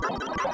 Thank you.